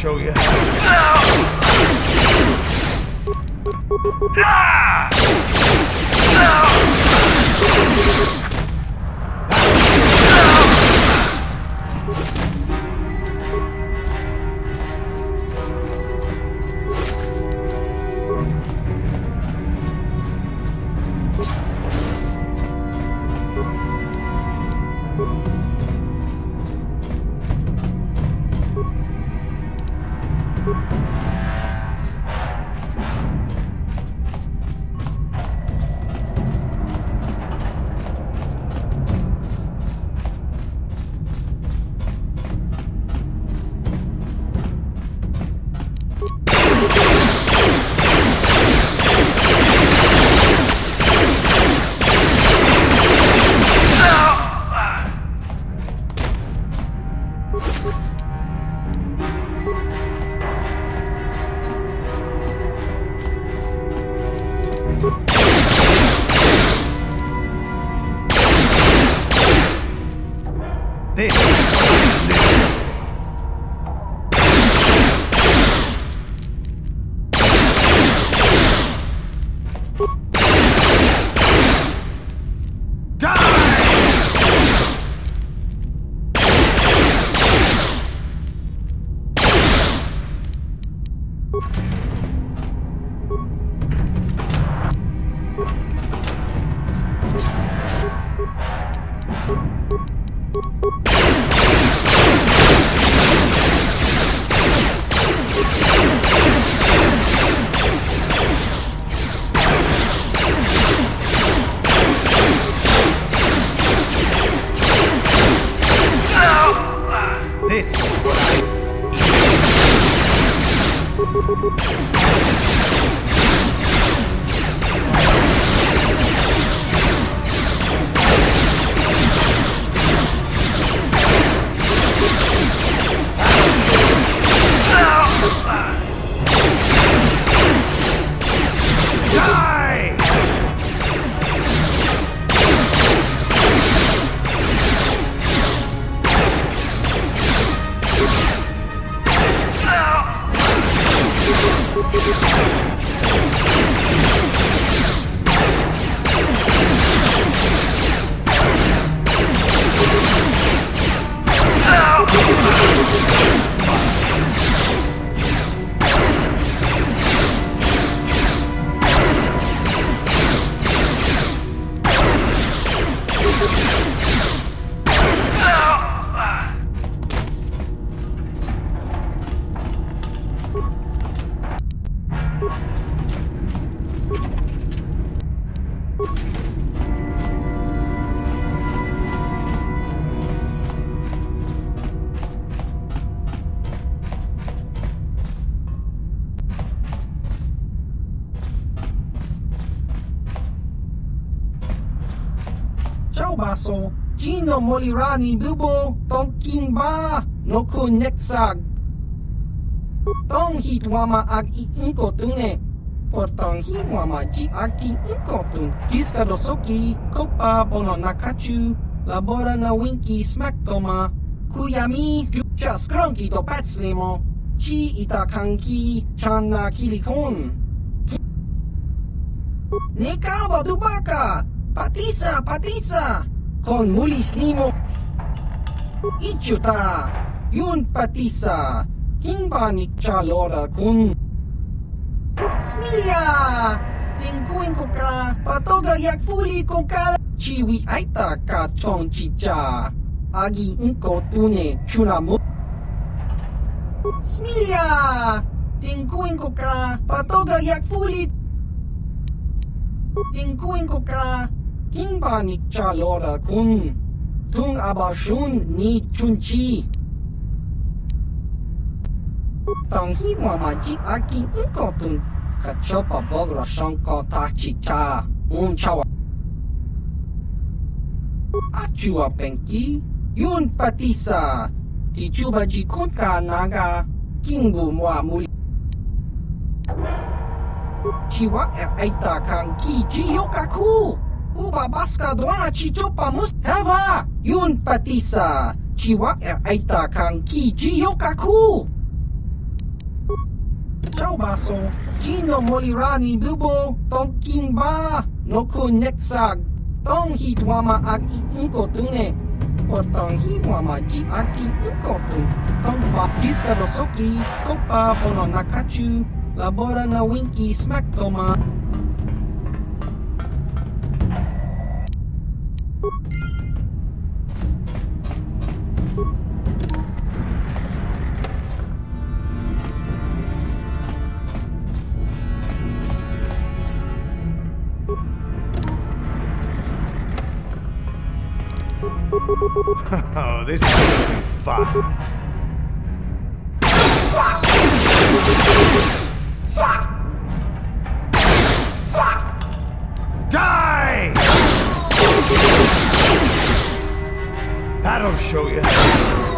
Show you. Leo Molirani Bubo Tong Ba no kun Tong hit wama ag i inko tune Por tong hit wama ji aki inko tun. Jiska dosoki kopa bono nakachu Labora na winki smack toma Kuyami jucha skronki to patslimo Chi ita kanki chan na kilikon Nekawa dubaka Patisa, Patisa! Con mulis limo. Ichuta! Yun patisa! Kingba ni chalora kun. Smilya! Tingkuin ko patoga yak fuli ko ka. Chiwi aita ka chong chicha. Agi inko tune chunamu. Smilya! Tingkuin ko ka, patoga yak fuli Tingkuin ko ka, kingba ni chalora kun. Tung abashun ni chunchi. Tang hi mama ji aki inko tun. Kachopa bogra ta tachi cha. Un chawa. Achua penki. Yun patisa. Ti chuba ji kunka naga. Kingbu mwa muli. Chiwa e aita kang ki ji yokaku. Uba baska doana chichopa mustava. Yun patisa. jiwa e aita kang ki jiyokaku! Ciao baso, Gino molirani bubo, tonking ba, no kun netsag, tong hitwama ag iinko tune, o tong ji aki inko tu, tong ba jiskarosoki, kopa pono nakachu, labora na winky smack toma, This is gonna be fun. Die! That'll show you.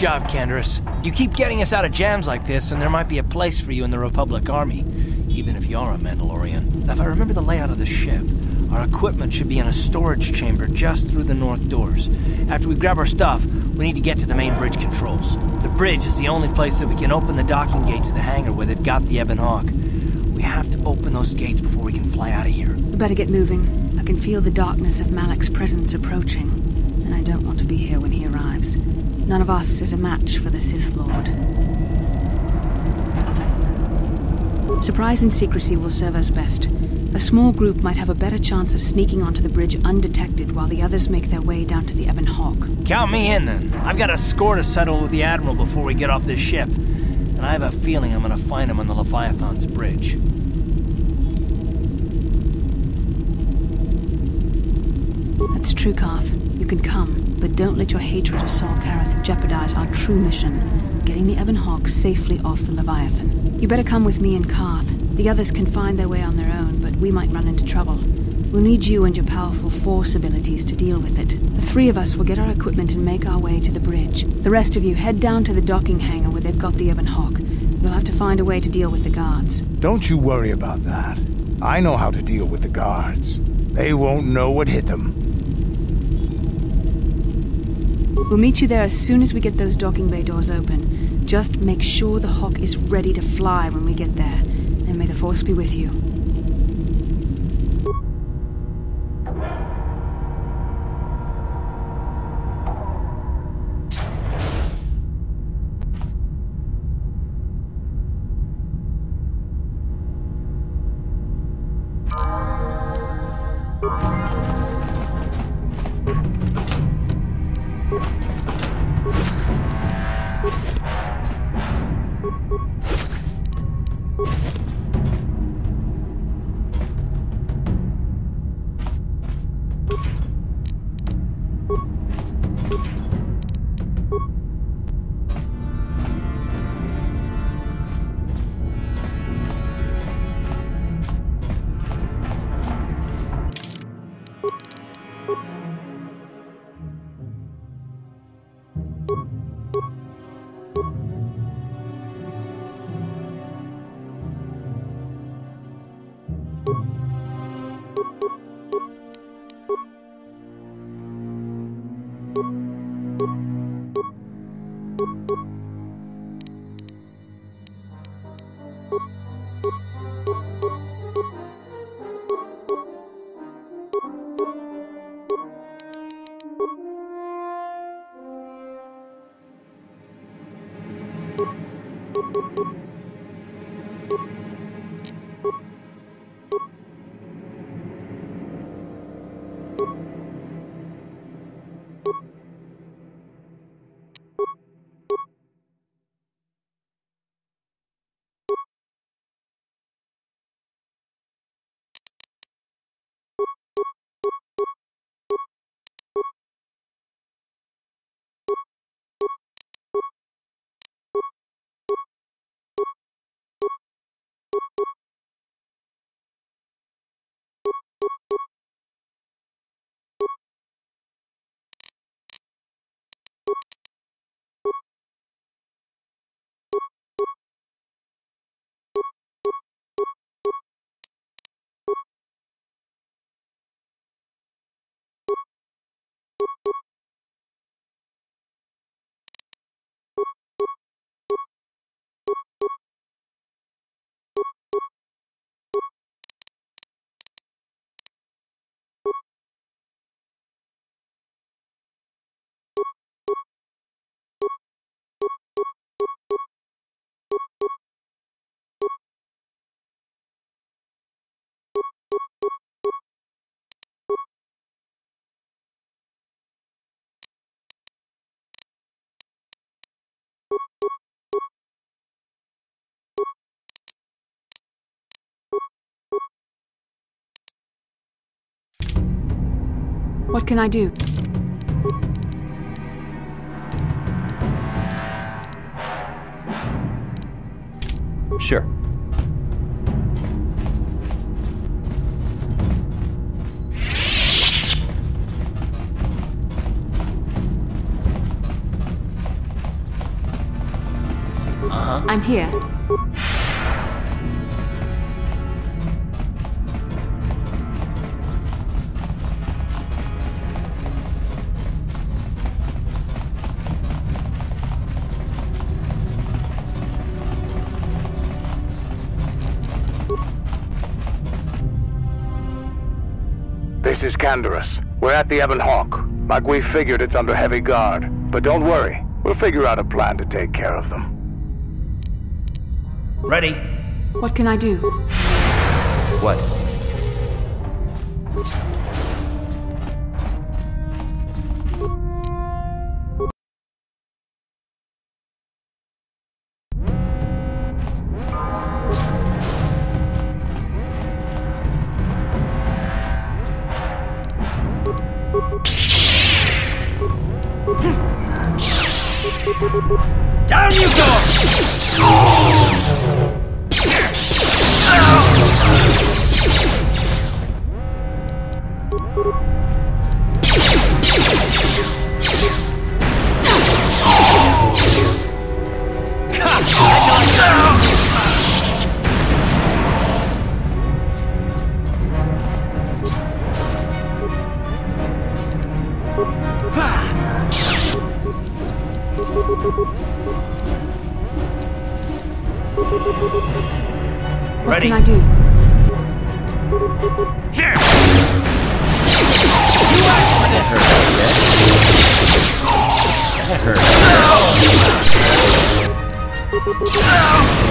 Job, Canderous. You keep getting us out of jams like this, and there might be a place for you in the Republic Army, even if you are a Mandalorian. If I remember the layout of the ship, our equipment should be in a storage chamber just through the north doors. After we grab our stuff, we need to get to the main bridge controls. The bridge is the only place that we can open the docking gates of the hangar where they've got the Ebon Hawk. We have to open those gates before we can fly out of here. We better get moving. I can feel the darkness of Malak's presence approaching, and I don't want to be here when he arrives. None of us is a match for the Sith Lord. Surprise and secrecy will serve us best. A small group might have a better chance of sneaking onto the bridge undetected while the others make their way down to the Ebon Hawk. Count me in then. I've got a score to settle with the Admiral before we get off this ship. And I have a feeling I'm gonna find him on the Leviathan's bridge. That's true, Carth. You can come, but don't let your hatred of Saul Karath jeopardize our true mission getting the Ebon Hawk safely off the Leviathan. You better come with me and Carth. The others can find their way on their own, but we might run into trouble. We'll need you and your powerful force abilities to deal with it. The three of us will get our equipment and make our way to the bridge. The rest of you head down to the docking hangar where they've got the Ebon Hawk. We'll have to find a way to deal with the guards. Don't you worry about that. I know how to deal with the guards. They won't know what hit them. We'll meet you there as soon as we get those docking bay doors open. Just make sure the Hawk is ready to fly when we get there. And may the Force be with you. What can I do? Sure. I'm here. This. We're at the Ebon Hawk. Like we figured, it's under heavy guard. But don't worry, we'll figure out a plan to take care of them. Ready? What can I do? What? What Ready? can I do? Here! You asked for this! That hurt.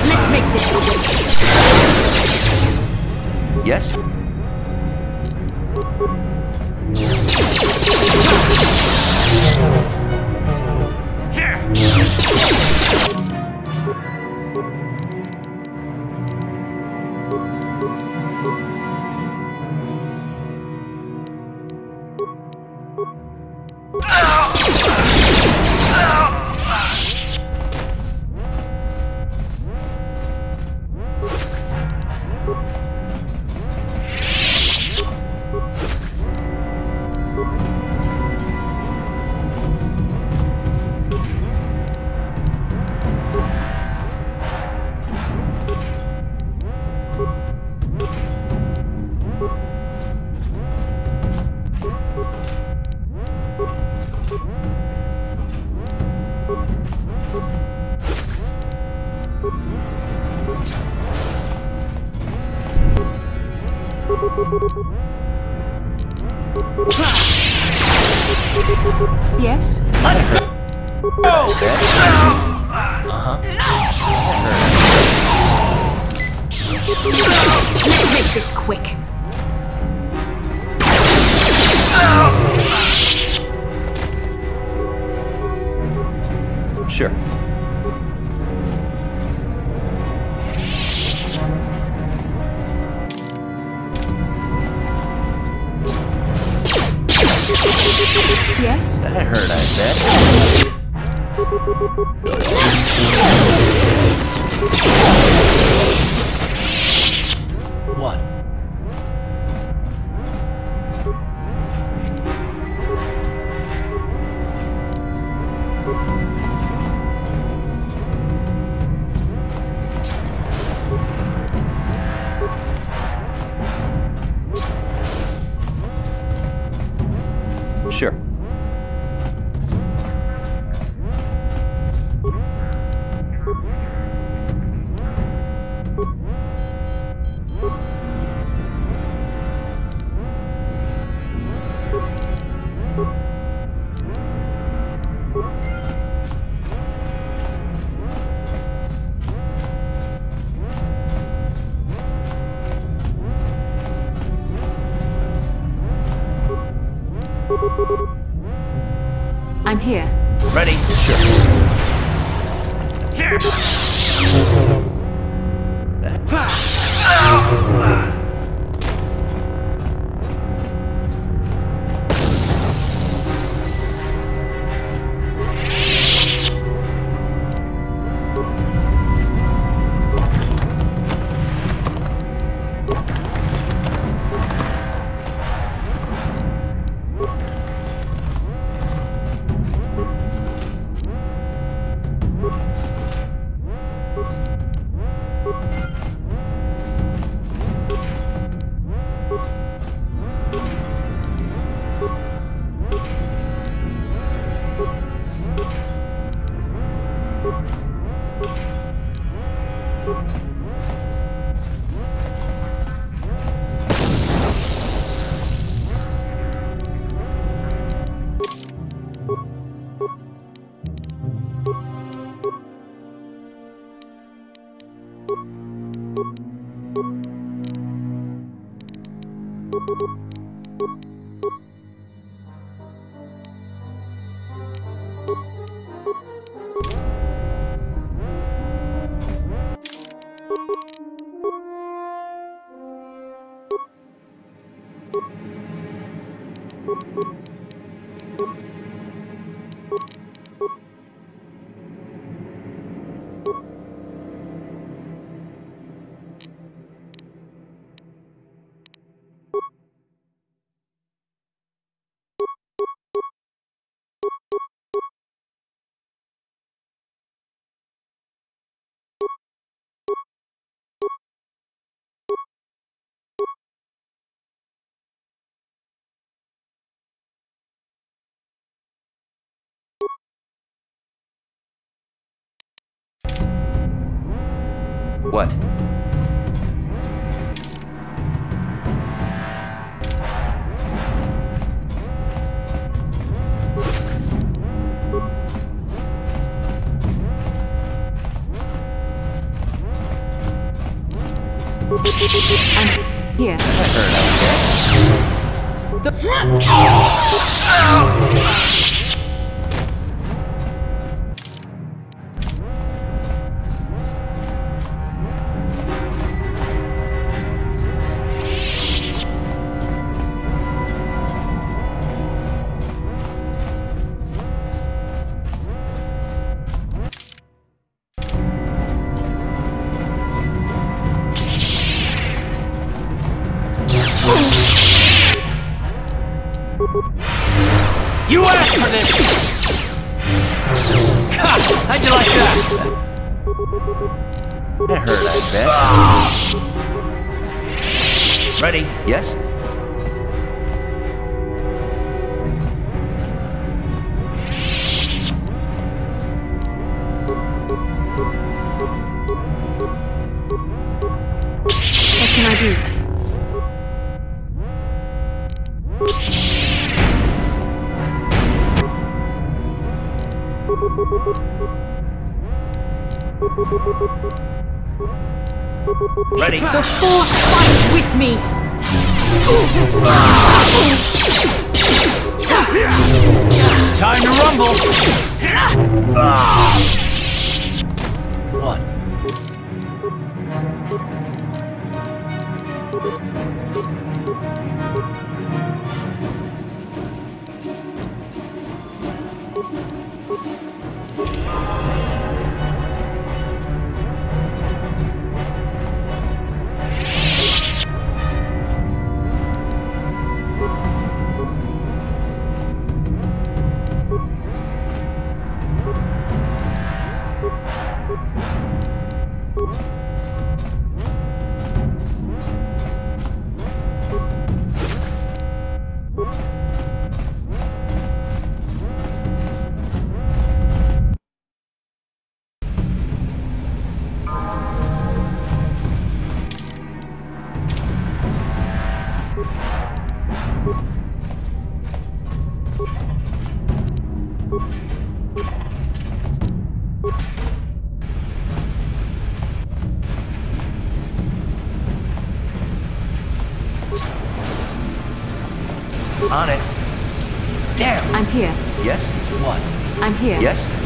Let's make this quick. Yes? Yes? Sure. Yes? That hurt, I bet. Ready? you What? Here. You Yes? What? I'm here. Yes?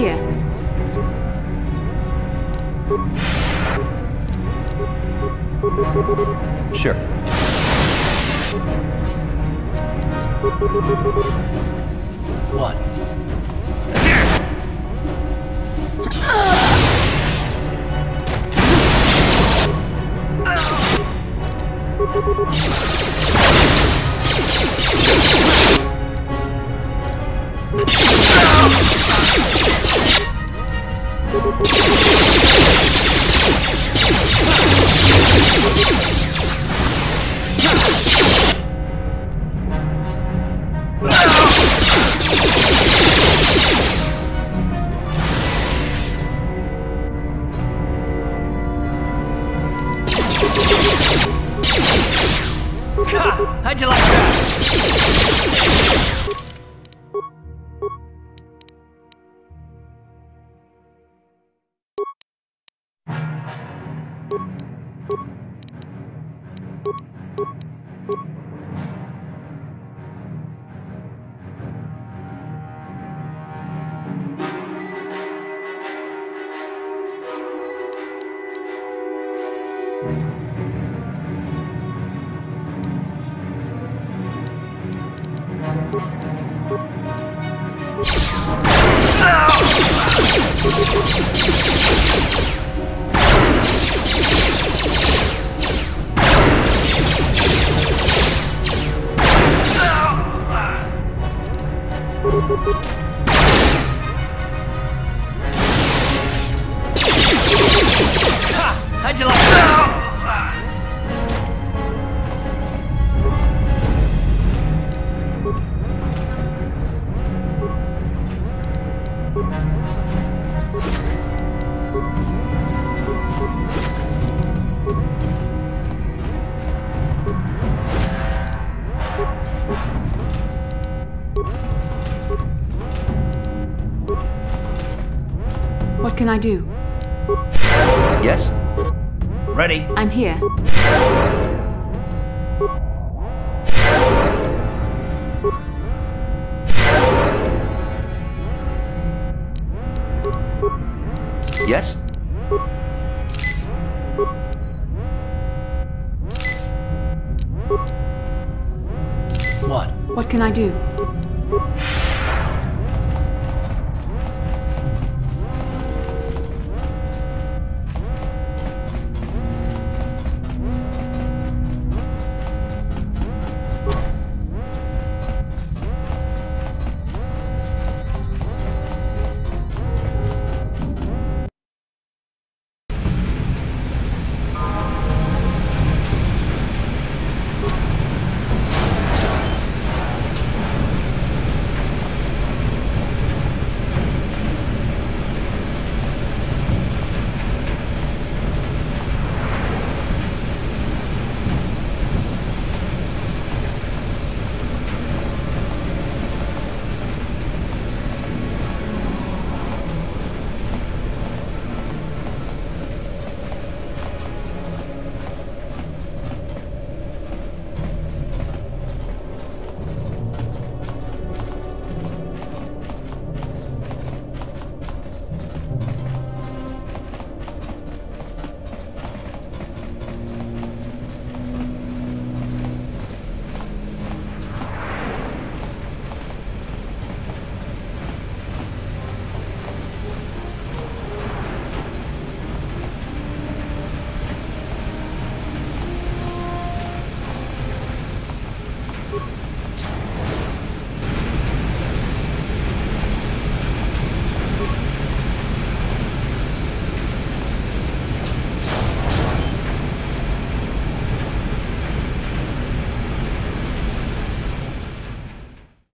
Here. Sure. What? Ha! How'd you like that? How'd you like that? What can I do? Here. Yes? What? What can I do?